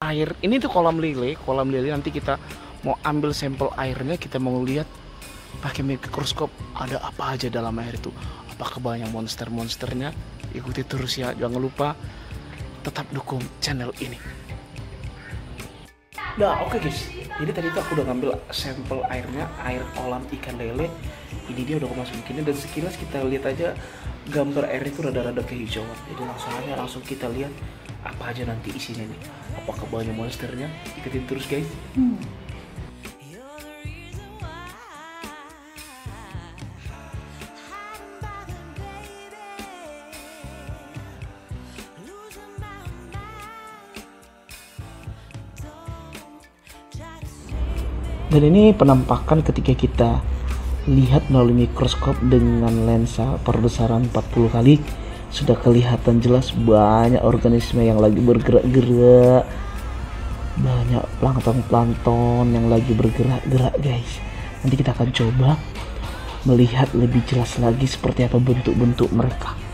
air. Ini tuh kolam lele kolam lele nanti kita mau ambil sampel airnya kita mau lihat pakai mikroskop ada apa aja dalam air itu. Apakah banyak monster-monsternya? Ikuti terus ya jangan lupa tetap dukung channel ini. Nah oke guys. Jadi tadi tuh aku udah ngambil sampel airnya Air kolam ikan lele. Ini dia udah aku masukin Dan sekilas kita lihat aja Gambar air itu rada-rada kehijauan. Jadi langsung aja langsung kita lihat Apa aja nanti isinya nih Apakah banyak monsternya? Ikutin terus guys. Dan ini penampakan ketika kita lihat melalui mikroskop dengan lensa perbesaran 40 kali sudah kelihatan jelas banyak organisme yang lagi bergerak-gerak. Banyak plankton-plankton yang lagi bergerak-gerak guys. Nanti kita akan coba melihat lebih jelas lagi seperti apa bentuk-bentuk mereka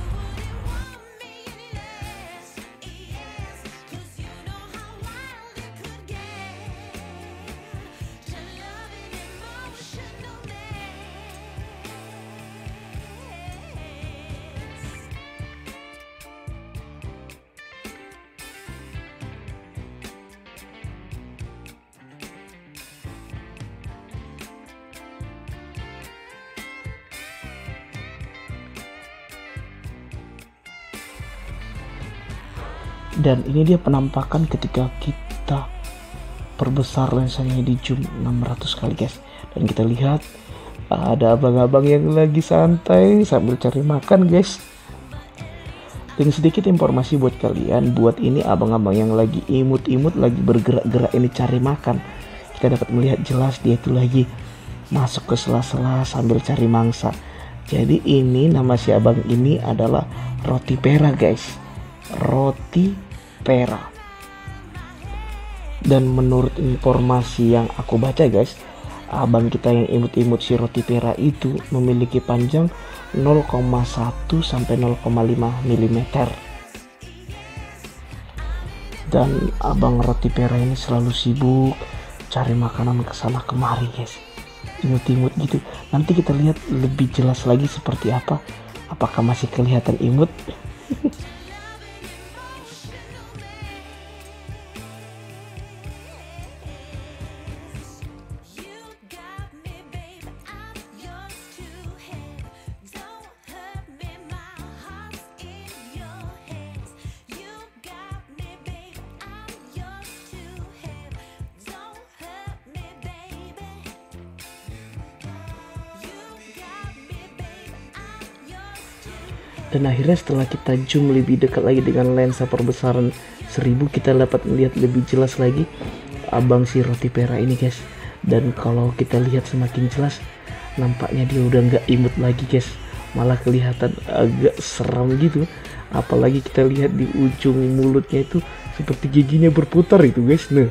dan ini dia penampakan ketika kita perbesar lensanya di zoom 600 kali guys. Dan kita lihat ada abang-abang yang lagi santai sambil cari makan guys. Dan sedikit informasi buat kalian buat ini abang-abang yang lagi imut-imut lagi bergerak-gerak ini cari makan. Kita dapat melihat jelas dia itu lagi masuk ke sela-sela sambil cari mangsa. Jadi ini nama si abang ini adalah roti pera guys. Roti pera. Dan menurut informasi yang aku baca guys abang kita yang imut-imut si roti pera itu memiliki panjang 0,1 sampai 0,5 mm dan abang roti pera ini selalu sibuk cari makanan ke sana kemari guys. Imut-imut gitu. Nanti kita lihat lebih jelas lagi seperti apa. Apakah masih kelihatan imut dan akhirnya setelah kita zoom lebih dekat lagi dengan lensa perbesaran 1000 kita dapat melihat lebih jelas lagi abang si roti pera ini guys. Dan kalau kita lihat semakin jelas nampaknya dia udah nggak imut lagi guys. Malah kelihatan agak seram gitu. Apalagi kita lihat di ujung mulutnya itu seperti giginya berputar itu guys. Nah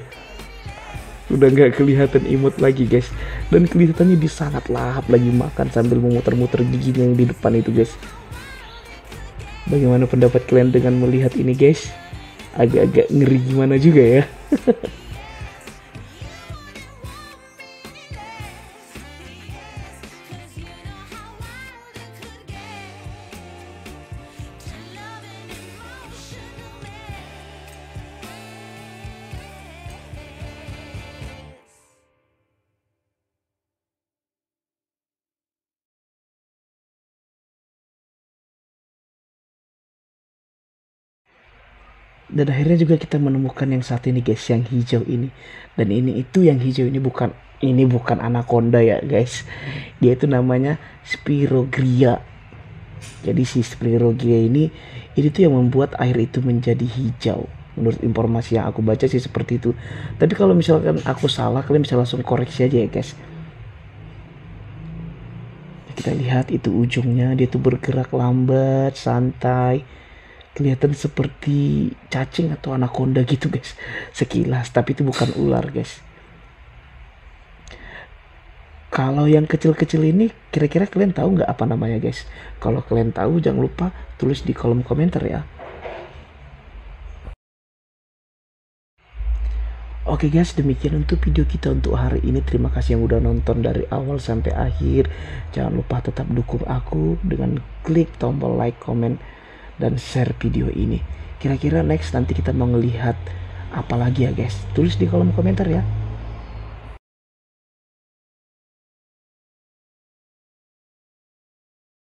udah nggak kelihatan imut lagi guys. Dan kelihatannya dia sangat lahap lagi makan sambil memutar-muter giginya yang di depan itu guys Bagaimana pendapat kalian dengan melihat ini guys? Agak-agak ngeri gimana juga ya? dan akhirnya juga kita menemukan yang saat ini guys yang hijau ini. Dan ini itu yang hijau ini bukan ini bukan anaconda ya guys. Dia itu namanya spirogria jadi si spirogria ini ini tuh yang membuat air itu menjadi hijau. Menurut informasi yang aku baca sih seperti itu. Tapi kalau misalkan aku salah kalian bisa langsung koreksi aja ya guys. Kita lihat itu ujungnya. Dia tuh bergerak lambat santai kelihatan seperti cacing atau anaconda gitu guys sekilas tapi itu bukan ular guys kalau yang kecil-kecil ini kira-kira kalian tahu nggak apa namanya guys kalau kalian tahu jangan lupa tulis di kolom komentar ya Oke guys, demikian untuk video kita untuk hari ini. Terima kasih yang udah nonton dari awal sampai akhir. Jangan lupa tetap dukung aku dengan klik tombol like, comment, dan share video ini. Kira-kira next nanti kita mau ngelihat apa lagi ya guys? Tulis di kolom komentar ya.